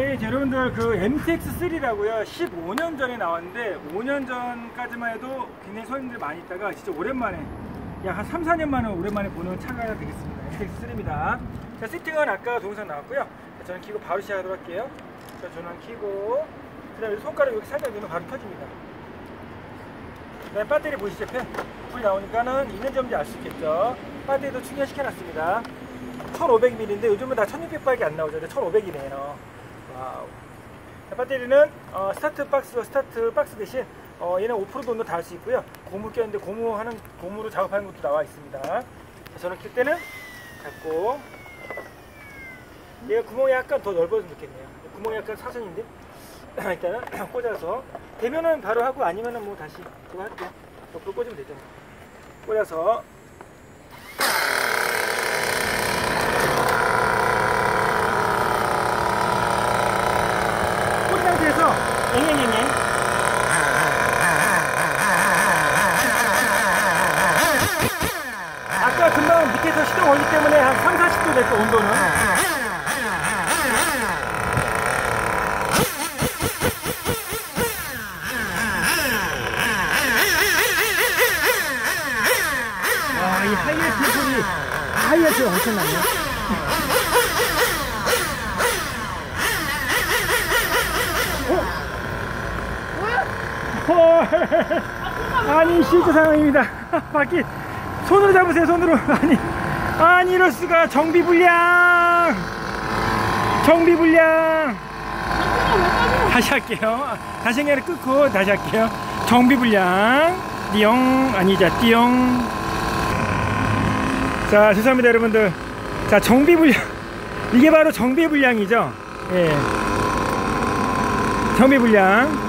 네, 여러분들 그 MTX3라고요. 15년 전에 나왔는데 5년 전까지만 해도 굉장히 손님들 많이 있다가 진짜 오랜만에 약 한 3, 4년 만에 오랜만에 보는 차가 되겠습니다. MTX3입니다. 자 세팅은 아까 동영상 나왔고요. 자, 저는 키고 바로 시작하도록 할게요. 자 전원 키고 그 다음에 손가락 이렇게 살짝 넣으면 바로 그 다음에 배터리 보이시죠 펜 불이 나오니까는 있는지 없는지 알 수 있겠죠? 배터리도 충전시켜 놨습니다. 1500ml인데 요즘은 다 1600밖에 안 나오죠. 1500이네요 와우. 배터리는 어, 스타트 박스 스타트 박스 대신 어, 얘는 5% 정도 달수 있고요. 고무 꼈는데 고무하는 고무로 작업하는 것도 나와 있습니다. 저는 킬 때는 잡고 얘가 구멍이 약간 더 넓어졌으면 좋겠네요. 구멍이 약간 사선인데 일단은 꽂아서 되면은 바로 하고 아니면은 뭐 다시 그거 할게요. 옆으로 꽂으면 되죠. 꽂아서 꽂은 상태에서 앵앵앵앵 아까 금방 밑에서 시동 걸기 때문에 한 3, 40도 됐고 온도는 와, 이 하이라이트 소리 하이라이트가 엄청나네요 헐. 아니 실제 상황입니다. 바퀴 손으로 잡으세요 손으로. 아니 아니 이럴 수가. 정비 불량. 정비 불량. 다시 할게요. 다시 그냥 끊고 다시 할게요. 정비 불량. 띠용 아니자 띠용 자 죄송합니다 여러분들 자 정비불량 이게 바로 정비불량이죠 예 정비불량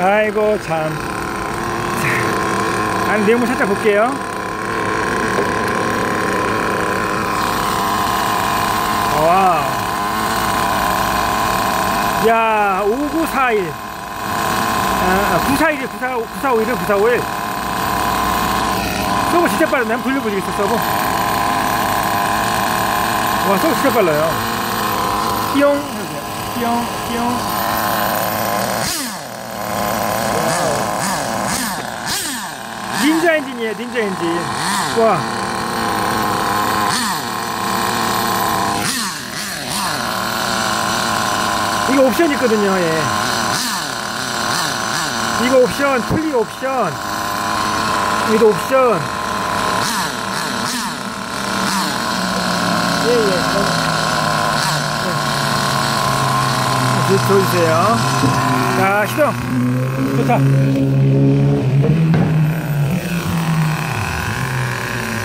아이고 참. 자, 안 내용물 살짝 볼게요. 와. 야, 5941. 아, 941, 94, 941, 941. 서버 진짜 빠르네. 한번 돌려보시겠어, 서버. 와, 서버 진짜 빨라요. 띠용. 띠용, 띠용. 닌자 엔진이에요 닌자 엔진 와 이거 옵션 있거든요 예. 이거 옵션 풀리 옵션 이거 옵션 예예 예. 줘주세요 자 시동 좋다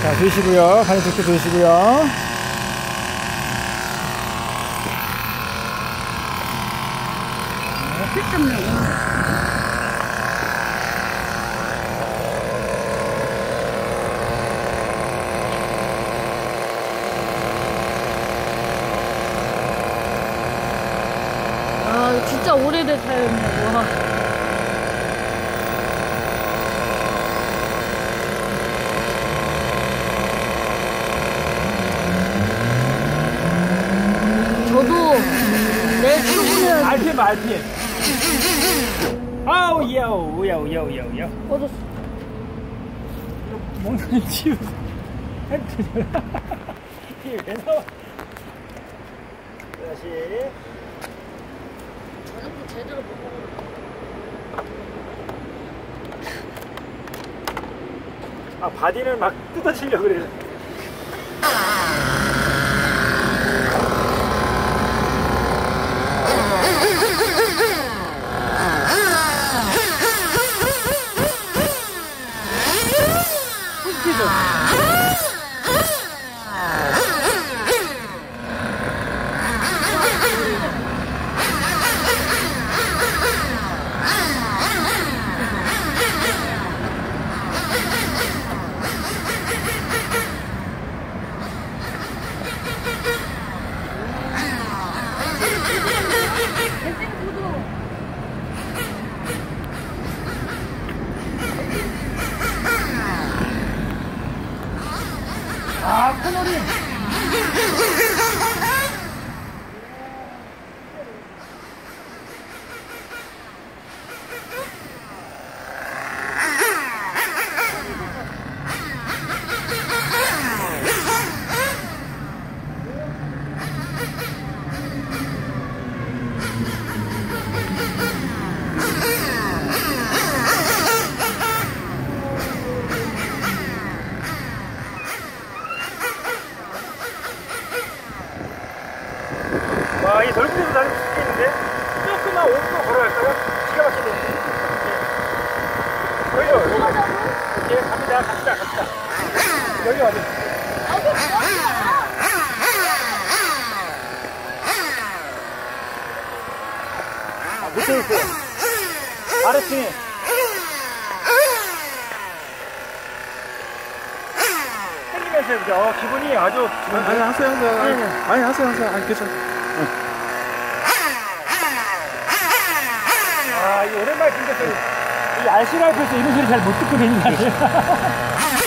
자, 조시고요. 간이 좋게 조시고요. 아 진짜 오래된 타였네 와 저도 내일 출근해야 RPM, RPM. 아우, 야우, 야우, 야우, 야우, 야우. 꺼졌어 먹는 치우. 이게 왜 나와? 다시. 저녁도 제대로 못 먹어 아, 바디를 막 뜯어치려고 그래요. 아, 오케이, 갑니다. 갑시다, 갑시다. 여기 와줘. 아, 밑에 있어요. 아래층에. 땡기면서 해보자. 어, 기분이 아주 좋은데? 아니 하세요 하세요 아니, 네. 아니 하세요 하세요 아니 괜찮아 아, 이 오랜만에 진짜 소리. 이 RC 라이프에서 이런 소리 잘 못 듣고 다니는 거 같아요.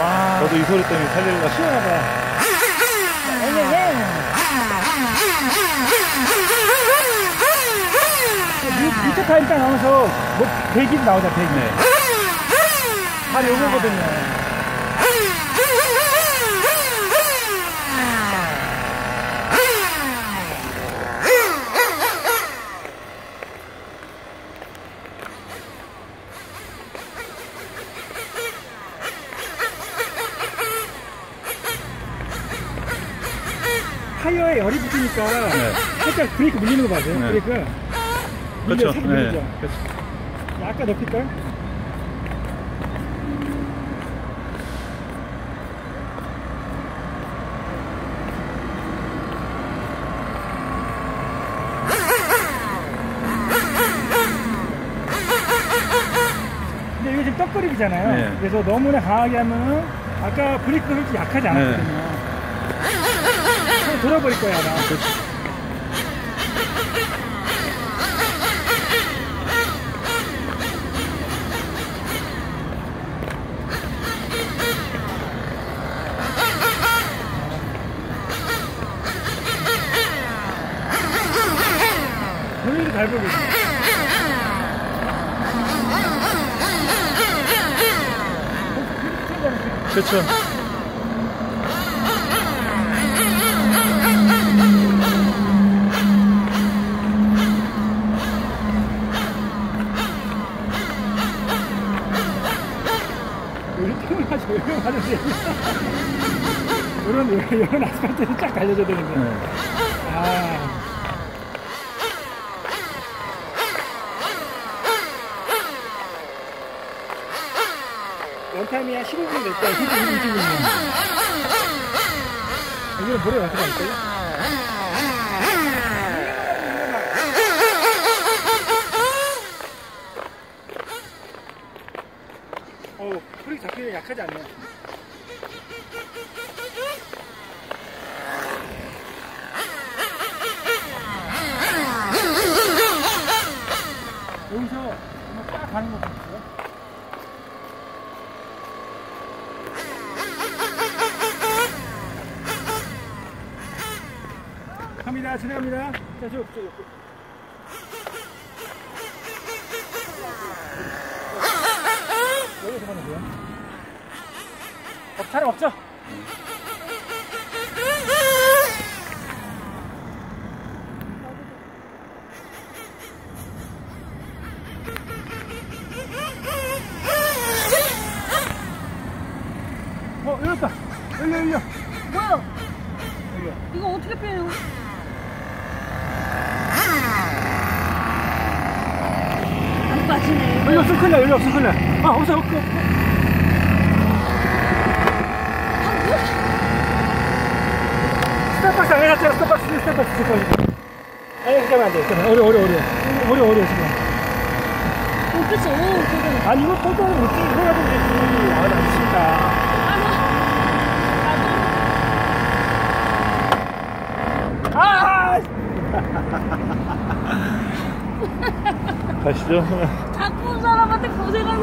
와, 저도 이 소리 때문에 살리려고 시원하다. 미- 밑에 타임 딱 나오면서 뭐 배기 나오자 배기. 네. 바로 요거거든요. 붙으니까 네. 살짝 브레이크 밀리는 거 맞아요? 네. 브레이크 그렇죠? 네. 그렇죠. 약간 높일까요? 근데 이게 지금 떡거리기잖아요. 네. 그래서 너무나 강하게 하면은 아까 브레이크가 솔직히 약하지 않았거든요. 돌아버릴 거야, 아마. 본인이 잘 보고 있어. 그렇죠 이런, 아스팔트를 쫙 달려줘야 되는데. 네. 아. 원타임이 한 15분 될 거야, 15분, 20분이면. 여기는 모래 완수가 있어요? 어, 브레이크 잡히면 약하지 않네요. 가는 거 같아요. 갑니다. 진행합니다. 자, 저, 저, 저. 여기서 가면 돼요. 어, 차량 없죠? 어, 열렸다. 열려, 열려. 뭐야? 열려. 이거 어떻게 빼요? 안 빠지네. 열려, 없으면 큰일 나, 열려, 없으면 큰일 나. 아, 없어, 없어. 스탑박스 안 해놨잖아, 스탑박스, 스탑박스, 스탑박스. 아니, 잠깐만, 안 돼. 잠깐만, 어려, 어려, 어려. 어려, 어려, 지금. 어, 그치? 오, 그래. 아니, 이거 포토를 못 찍고 해가지고 되지. 아, 나 미친다. 아! 가시죠 자 꾸사